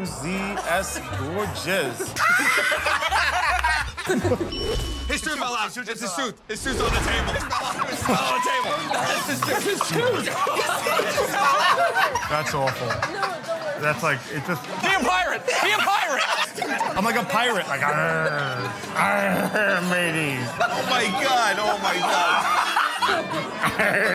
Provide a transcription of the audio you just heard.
MZS gorgeous. His tooth fell out. It's his suit. His tooth's on the table. His fell on the table. That's his tooth. His tooth. That's awful. That's like, it just, Be a pirate. Be a pirate. I'm like a pirate. Like, arr, arr, mateys. Oh my god. Oh my god.